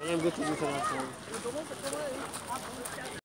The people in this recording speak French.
Rien